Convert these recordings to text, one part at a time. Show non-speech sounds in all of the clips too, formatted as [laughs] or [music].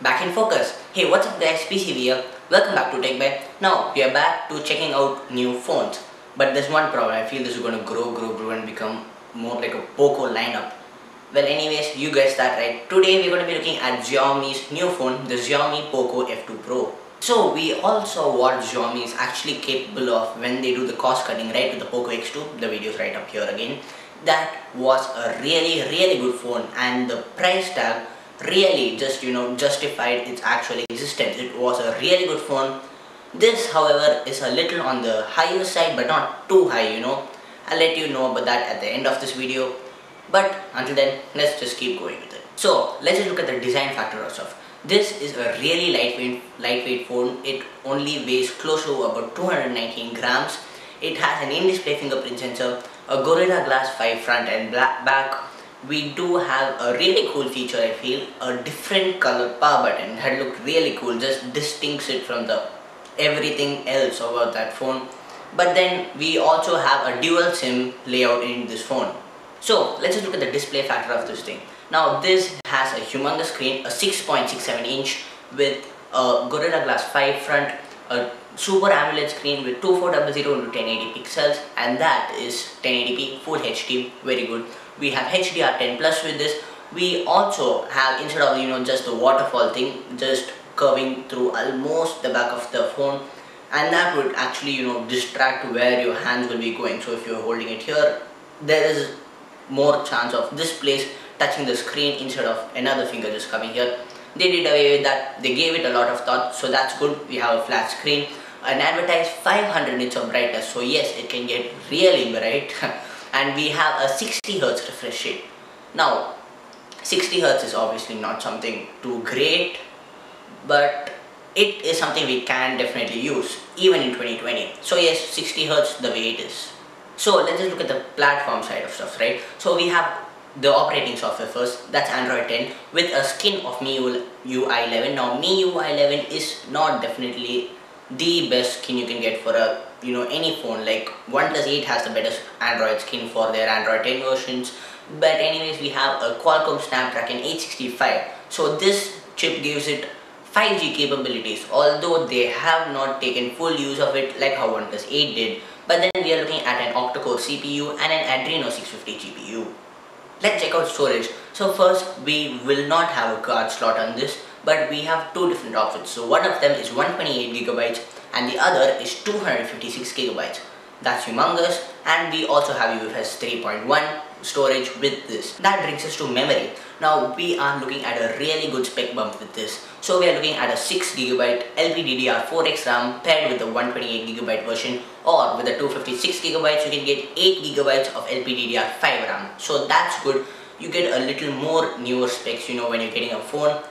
back in focus. Hey, what's up guys, PC here. Welcome back to Tech-by. Now, we are back to checking out new phones. But there's one problem, I feel this is going to grow, grow, grow and become more like a Poco lineup. Well anyways, you guys that right. Today we're going to be looking at Xiaomi's new phone, the Xiaomi Poco F2 Pro. So we all saw what Xiaomi is actually capable of when they do the cost cutting right with the Poco X2. The video's right up here again. That was a really really good phone and the price tag really just you know justified its actual existence. It was a really good phone. This however is a little on the higher side but not too high you know. I'll let you know about that at the end of this video. But until then, let's just keep going with it. So let's just look at the design factor of stuff. This is a really lightweight, lightweight phone. It only weighs close to about 219 grams. It has an in-display fingerprint sensor, a Gorilla Glass 5 front and black back. We do have a really cool feature I feel, a different color power button that looked really cool, just distincts it from the everything else about that phone. But then we also have a dual SIM layout in this phone. So let's just look at the display factor of this thing. Now this has a humongous screen, a 6.67 inch with a Gorilla Glass 5 front, a Super AMOLED screen with 2400 into 1080 pixels and that is 1080p Full HD, very good. We have HDR10 plus with this. We also have instead of you know just the waterfall thing, just curving through almost the back of the phone and that would actually you know distract where your hands will be going. So if you're holding it here, there is more chance of this place touching the screen instead of another finger just coming here. They did away with that. They gave it a lot of thought. So that's good. We have a flat screen. An advertised 500 nits of brightness. So yes, it can get really bright. [laughs] and we have a 60 hertz refresh rate. Now, 60 hertz is obviously not something too great, but it is something we can definitely use even in 2020. So yes, 60 hertz the way it is. So let's just look at the platform side of stuff, right? So we have the operating software first, that's Android 10 with a skin of MIUI 11. Now MIUI 11 is not definitely the best skin you can get for a you know any phone. Like OnePlus 8 has the better Android skin for their Android 10 versions. But anyways we have a Qualcomm Snapdragon 865 so this chip gives it 5G capabilities although they have not taken full use of it like how OnePlus 8 did. But then we are looking at an octa-core CPU and an Adreno 650 GPU let's check out storage. So first we will not have a card slot on this but we have two different options. So one of them is 128 gigabytes and the other is 256 gigabytes. That's humongous and we also have UFS 3.1 storage with this. That brings us to memory. Now we are looking at a really good spec bump with this. So we are looking at a 6 gigabyte LPDDR4X RAM paired with the 128 gigabyte version or with the 256 gigabytes you can get 8 gigabytes of LPDDR5 RAM. So that's good. You get a little more newer specs you know when you're getting a phone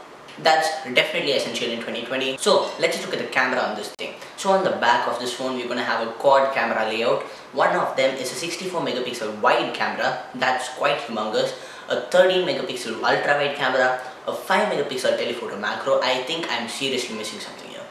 that's definitely essential in 2020 so let's just look at the camera on this thing. So on the back of this phone we're to have a quad camera layout. One of them is a 64 megapixel wide camera. That's quite humongous. A 13 megapixel ultra wide camera. A 5 megapixel telephoto macro. I think i'm seriously missing something here.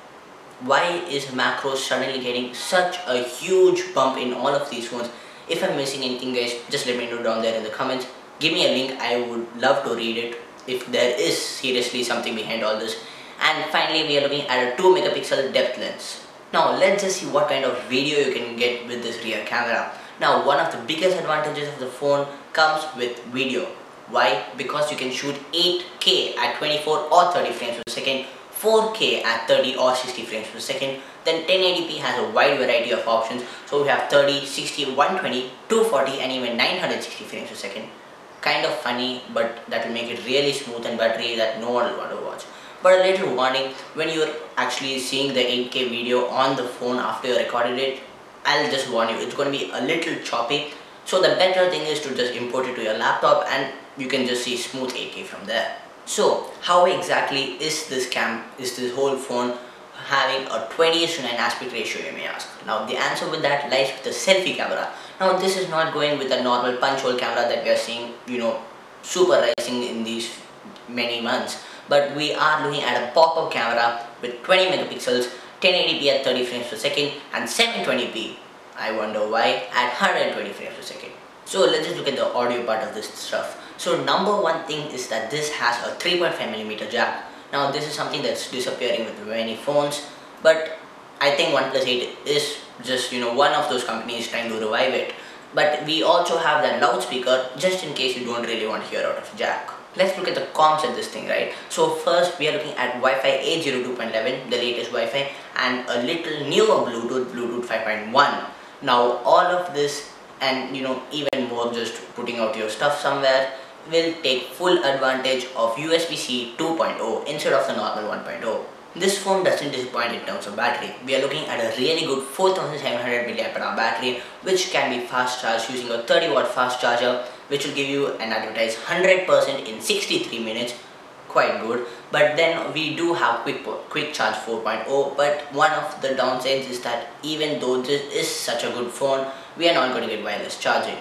Why is macro suddenly getting such a huge bump in all of these phones? If i'm missing anything guys just let me know down there in the comments. Give me a link. I would love to read it if there is seriously something behind all this. And finally we are looking at a 2 megapixel depth lens. Now let's just see what kind of video you can get with this rear camera. Now one of the biggest advantages of the phone comes with video. Why? Because you can shoot 8k at 24 or 30 frames per second 4k at 30 or 60 frames per second. Then 1080p has a wide variety of options. So we have 30 60 120 240 and even 960 frames per second kind of funny but that will make it really smooth and buttery that no one will want to watch. But a little warning when you're actually seeing the 8k video on the phone after you recorded it I'll just warn you it's going to be a little choppy. So the better thing is to just import it to your laptop and you can just see smooth 8k from there. So how exactly is this cam is this whole phone having a 20 to 9 aspect ratio you may ask now the answer with that lies with the selfie camera now this is not going with a normal punch hole camera that we are seeing, you know, super rising in these many months. But we are looking at a pop-up camera with 20 megapixels, 1080p at 30 frames per second and 720p. I wonder why at 120 frames per second. So let's just look at the audio part of this stuff. So number one thing is that this has a 3.5mm jack. Now this is something that's disappearing with many phones, but I think OnePlus 8 is just you know one of those companies trying to revive it. But we also have that loudspeaker just in case you don't really want to hear out of jack. Let's look at the comms of this thing, right? So first we are looking at Wi-Fi 802.11, the latest Wi-Fi, and a little newer Bluetooth, Bluetooth 5.1. Now all of this and you know even more just putting out your stuff somewhere will take full advantage of USB-C 2.0 instead of the normal 1.0. This phone doesn't disappoint in terms of battery. We are looking at a really good 4700 mAh battery which can be fast charged using a 30 watt fast charger which will give you an advertised 100% in 63 minutes quite good but then we do have quick quick charge 4.0 but one of the downsides is that even though this is such a good phone we are not going to get wireless charging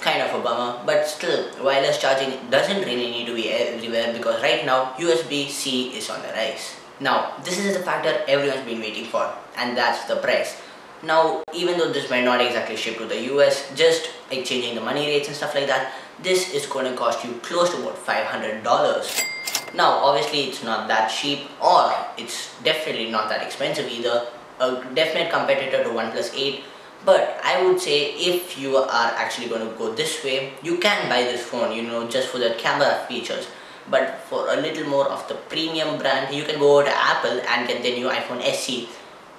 kind of a bummer but still wireless charging doesn't really need to be everywhere because right now USB-C is on the rise. Now this is the factor everyone's been waiting for and that's the price. Now even though this might not exactly ship to the US just like changing the money rates and stuff like that this is going to cost you close to about $500 now obviously it's not that cheap or it's definitely not that expensive either. A definite competitor to OnePlus 8 but I would say if you are actually going to go this way you can buy this phone you know just for the camera features. But for a little more of the premium brand you can go to Apple and get the new iPhone SE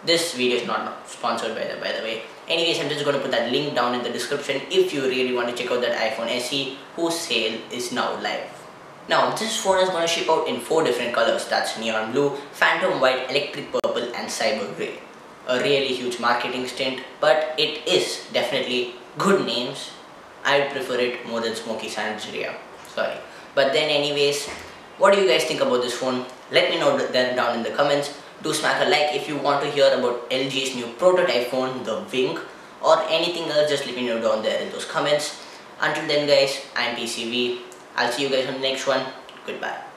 this video is not sponsored by the by the way. Anyways I'm just going to put that link down in the description if you really want to check out that iPhone SE whose sale is now live. Now this phone is going to ship out in four different colors. That's neon blue, phantom white, electric purple and cyber grey a really huge marketing stint, but it is definitely good names. I would prefer it more than Smoky Saizeriya. Sorry. But then anyways, what do you guys think about this phone? Let me know that down in the comments. Do smack a like if you want to hear about LG's new prototype phone, the Wing, or anything else, just let me know down there in those comments. Until then guys, I'm PCV. I'll see you guys on the next one. Goodbye.